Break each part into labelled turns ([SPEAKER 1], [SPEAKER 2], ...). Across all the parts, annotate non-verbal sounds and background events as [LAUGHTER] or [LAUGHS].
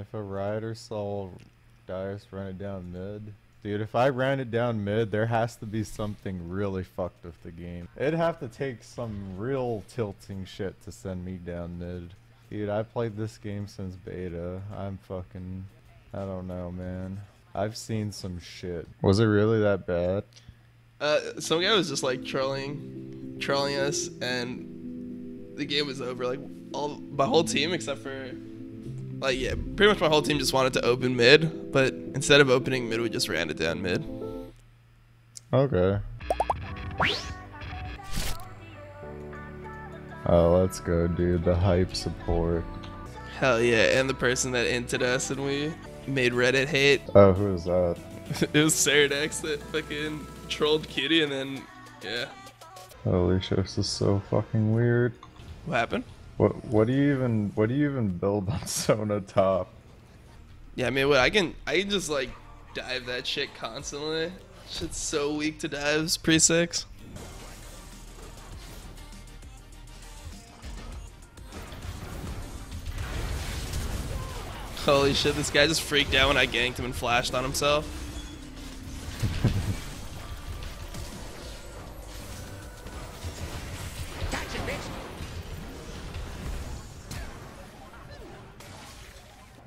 [SPEAKER 1] If a rider saw Dyrus run it down mid, dude, if I ran it down mid, there has to be something really fucked with the game. It'd have to take some real tilting shit to send me down mid. Dude, I played this game since beta. I'm fucking. I don't know, man. I've seen some shit. Was it really that bad?
[SPEAKER 2] Uh, some guy was just like trolling, trolling us, and the game was over. Like all my whole team except for, like yeah, pretty much my whole team just wanted to open mid, but instead of opening mid, we just ran it down mid.
[SPEAKER 1] Okay. Oh, let's go, dude. The hype support.
[SPEAKER 2] Hell yeah! And the person that inted us and we made Reddit hate.
[SPEAKER 1] Oh, who is that? [LAUGHS]
[SPEAKER 2] it was Saradex that fucking trolled Kitty, and then yeah.
[SPEAKER 1] Holy shit, this is so fucking weird.
[SPEAKER 2] What happened?
[SPEAKER 1] What what do you even what do you even build on [LAUGHS] Sona top?
[SPEAKER 2] Yeah, I mean, what I can I can just like dive that shit constantly. Shit's so weak to dives pre six. Holy shit, this guy just freaked out when I ganked him and flashed on himself.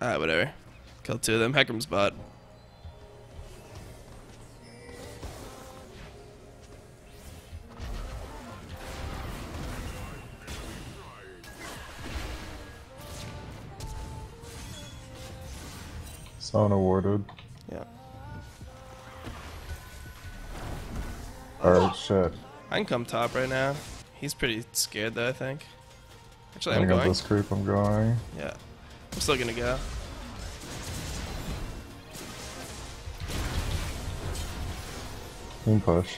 [SPEAKER 2] Alright, whatever. Kill two of them. Hecarim's bot.
[SPEAKER 1] Sona awarded.
[SPEAKER 2] Yeah.
[SPEAKER 1] Alright, shit.
[SPEAKER 2] I can come top right now. He's pretty scared though, I think. Actually,
[SPEAKER 1] I'm,
[SPEAKER 2] I'm
[SPEAKER 1] got
[SPEAKER 2] going.
[SPEAKER 1] this creep, I'm going.
[SPEAKER 2] Yeah. I'm still gonna go.
[SPEAKER 1] Team push.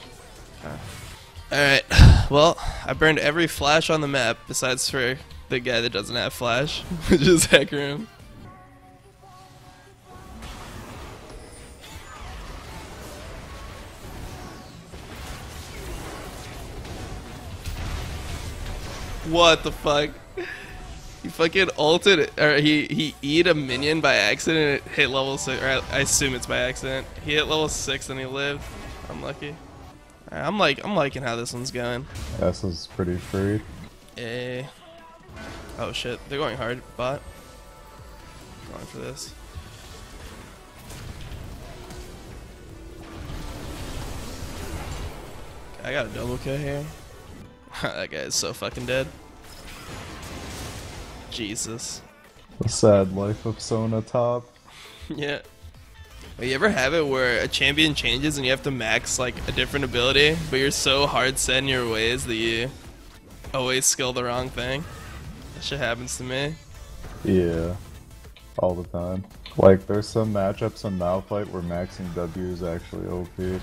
[SPEAKER 2] Alright. [SIGHS] Well, I burned every flash on the map besides for the guy that doesn't have flash, [LAUGHS] which is Hecarim. What the fuck? He fucking ulted, or he he eat a minion by accident. It hit level six, or I, I assume it's by accident. He hit level six and he lived. Unlucky. Alright, I'm like I'm liking how this one's going.
[SPEAKER 1] This is pretty free.
[SPEAKER 2] Eh. Oh shit, they're going hard, bot. Going for this. I got a double kill here. [LAUGHS] that guy is so fucking dead. Jesus.
[SPEAKER 1] The sad life of Sona top. [LAUGHS]
[SPEAKER 2] Yeah. You ever have it where a champion changes and you have to max like a different ability, but you're so hard set in your ways that you always skill the wrong thing? That shit happens to me.
[SPEAKER 1] Yeah. All the time. Like, there's some matchups in Malphite where maxing W is actually OP.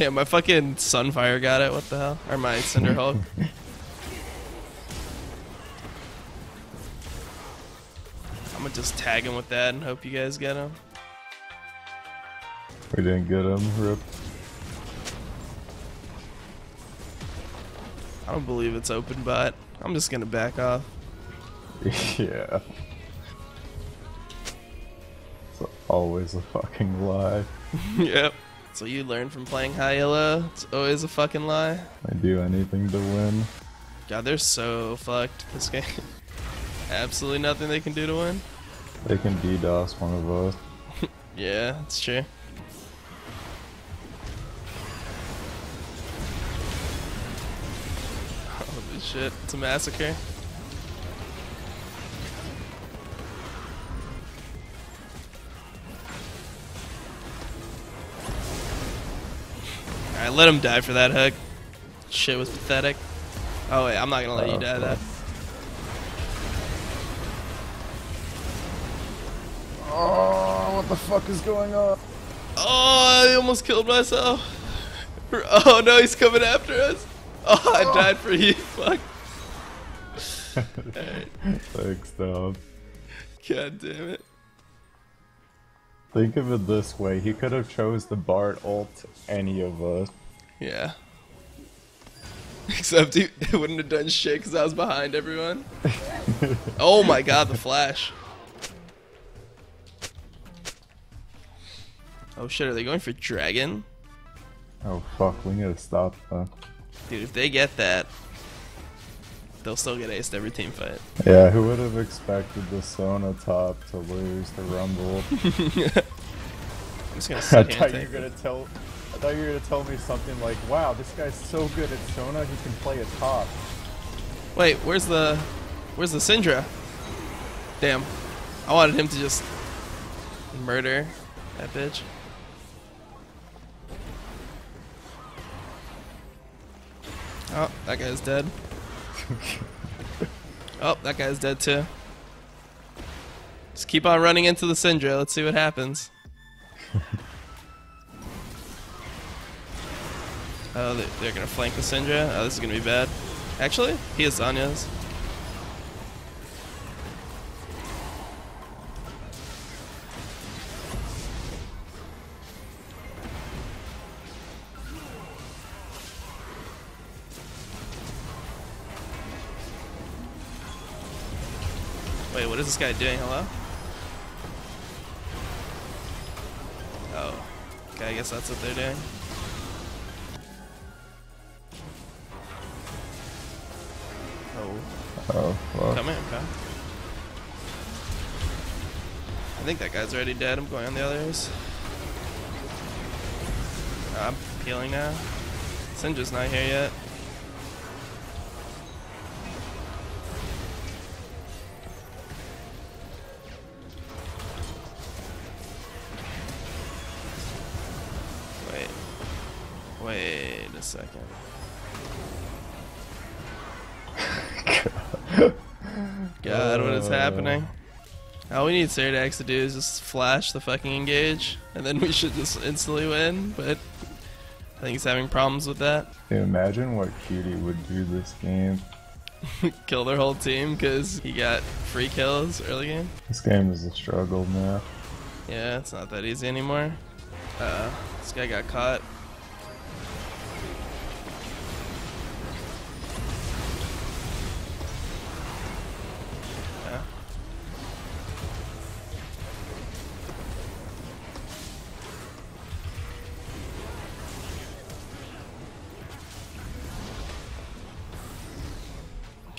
[SPEAKER 2] Damn, my fucking Sunfire got it. What the hell? Or my Cinderhulk. [LAUGHS] I'm gonna just tag him with that and hope you guys get him.
[SPEAKER 1] We didn't get him. Rip.
[SPEAKER 2] I don't believe it's open, but I'm just gonna back off. [LAUGHS]
[SPEAKER 1] yeah. It's always a fucking lie. [LAUGHS]
[SPEAKER 2] yep. So you learn from playing high. It's always a fucking lie.
[SPEAKER 1] I do anything to win.
[SPEAKER 2] God, they're so fucked this game. [LAUGHS] Absolutely nothing they can do to win.
[SPEAKER 1] They can DDoS one of us. [LAUGHS]
[SPEAKER 2] Yeah, that's true. Holy shit, it's a massacre. Alright, let him die for that hook. Shit was pathetic. Oh wait, I'm not gonna let you
[SPEAKER 1] Oh,
[SPEAKER 2] die that.
[SPEAKER 1] Oh, what the fuck is going on?
[SPEAKER 2] Oh, I almost killed myself. Oh no, he's coming after us. Oh, I oh. died for you. Fuck. [LAUGHS]
[SPEAKER 1] Thanks, Dom.
[SPEAKER 2] God damn it.
[SPEAKER 1] Think of it this way: he could have chose the Bard ult any of us.
[SPEAKER 2] Yeah. [LAUGHS] Except he it wouldn't have done shit because I was behind everyone. [LAUGHS] oh my god, the flash. Oh shit, are they going for dragon?
[SPEAKER 1] Oh fuck, we need to stop them.
[SPEAKER 2] Dude, if they get that, they'll still get aced every team fight.
[SPEAKER 1] Yeah, who would have expected the Sona top to lose the Rumble? [LAUGHS]
[SPEAKER 2] I'm just gonna
[SPEAKER 1] I thought you were gonna tell. I thought you were gonna tell me something like, "Wow, this guy's so good at Sona, he can play a top."
[SPEAKER 2] Wait, where's the where's the Syndra? Damn. I wanted him to just murder that bitch. Oh, that guy's dead. [LAUGHS] oh, that guy's dead too. Just keep on running into the Syndra. Let's see what happens. [LAUGHS] oh, they- they're gonna flank the Syndra. Oh, this is gonna be bad. Actually, he has Zhonya's. Wait, what is this guy doing? Hello? Oh. Okay, I guess that's what they're doing. Oh.
[SPEAKER 1] Oh, fuck.
[SPEAKER 2] Come in, okay. I think that guy's already dead. I'm going on the others. I'm peeling now. Syndra's not here yet. Second. [LAUGHS] God, what is
[SPEAKER 1] Uh.
[SPEAKER 2] happening? All we need Ceradex to do is just flash the fucking engage, and then we should just instantly win, but I think he's having problems with that.
[SPEAKER 1] Can you imagine what Cutie would do this game? [LAUGHS]
[SPEAKER 2] Kill their whole team because he got free kills early game.
[SPEAKER 1] This game is a struggle now.
[SPEAKER 2] Yeah, it's not that easy anymore. Uh, this guy got caught.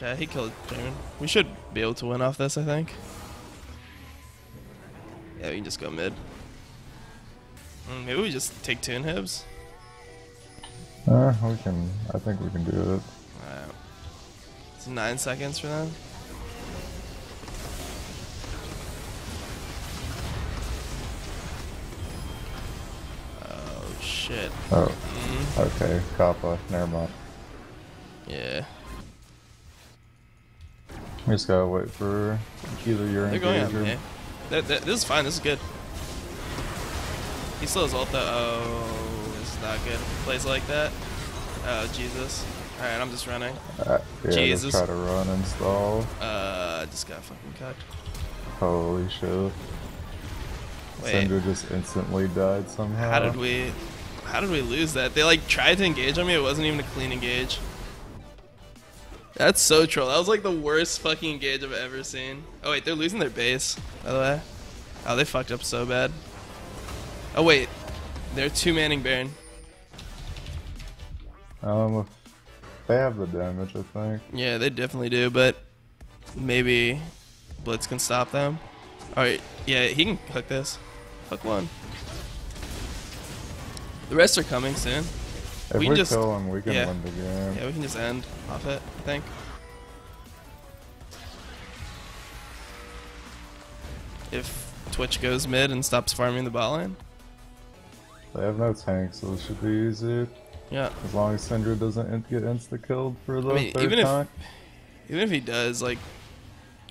[SPEAKER 2] Okay, he killed Draymond. We should be able to win off this, I think. Yeah, we can just go mid. Mm, Maybe we just take two inhibs.
[SPEAKER 1] Uh, we can. I think we can do it.
[SPEAKER 2] Alright. It's nine seconds for them. Oh shit.
[SPEAKER 1] Oh,
[SPEAKER 2] Mm,
[SPEAKER 1] okay. Kappa. Never mind.
[SPEAKER 2] yeah.
[SPEAKER 1] We just gotta wait for either your
[SPEAKER 2] They're going on
[SPEAKER 1] or
[SPEAKER 2] th- This is fine. This is good. He still has ult though. Oh, this is not good. Plays like that. Oh Jesus. Alright, I'm just running.
[SPEAKER 1] Uh, yeah,
[SPEAKER 2] Jesus.
[SPEAKER 1] just try to run and stall.
[SPEAKER 2] Uh, just got fucking cut.
[SPEAKER 1] Holy shit.
[SPEAKER 2] Wait.
[SPEAKER 1] Just instantly died somehow.
[SPEAKER 2] How did we how did we lose that? They like tried to engage on me, it wasn't even a clean engage. That's so troll. That was like the worst fucking engage I've ever seen. Oh wait, they're losing their base, by the way. Oh, they fucked up so bad. Oh wait. They're two manning Baron.
[SPEAKER 1] Um, they have the damage, I think.
[SPEAKER 2] Yeah, they definitely do, but maybe Blitz can stop them. Alright, yeah, he can hook this. Hook one. The rest are coming soon.
[SPEAKER 1] If
[SPEAKER 2] We
[SPEAKER 1] we,
[SPEAKER 2] can just-
[SPEAKER 1] kill them, we can
[SPEAKER 2] yeah.
[SPEAKER 1] win the game.
[SPEAKER 2] Yeah, we can just end off it, I think. If Twitch goes mid and stops farming the bot lane.
[SPEAKER 1] They have no tank, so it should be easy.
[SPEAKER 2] Yeah.
[SPEAKER 1] As long as Syndra doesn't get insta killed for the
[SPEAKER 2] I mean,
[SPEAKER 1] third
[SPEAKER 2] even if- Even if he does, like,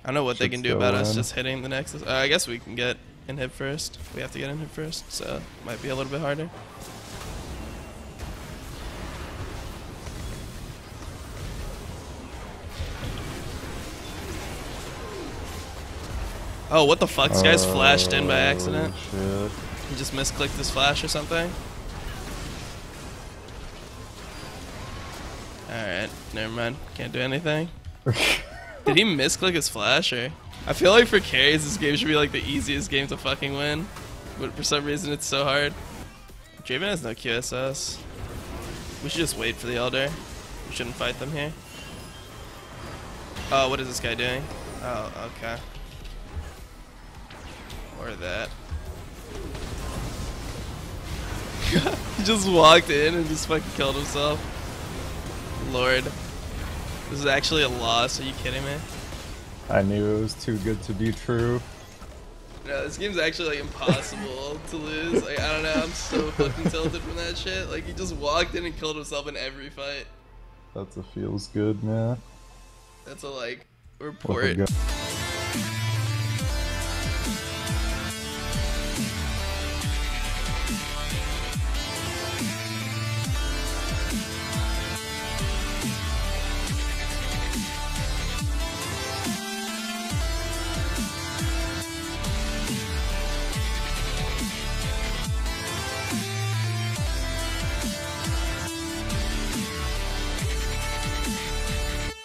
[SPEAKER 2] I don't know what they can do about us just hitting the Nexus. Uh, I guess we can get in inhib first. We have to get in inhib first, so it might be a little bit harder. Oh, what the fuck? This guy's flashed in by oh, accident.
[SPEAKER 1] Oh,
[SPEAKER 2] He just misclicked his flash or something. Alright, never mind. Can't do anything. [LAUGHS] Did he misclick his flash or? I feel like for carries, this game should be like the easiest game to fucking win. But for some reason, it's so hard. Draven has no QSS. We should just wait for the Elder. We shouldn't fight them here. Oh, what is this guy doing? Oh, okay. Or that. [LAUGHS] he just walked in and just fucking killed himself. Lord. This is actually a loss. Are you kidding me?
[SPEAKER 1] I knew it was too good to be true.
[SPEAKER 2] No, this game's actually like impossible [LAUGHS] to lose. Like I don't know, I'm so fucking tilted from that shit. Like he just walked in and killed himself in every fight.
[SPEAKER 1] That's a feels good, man.
[SPEAKER 2] That's a like report.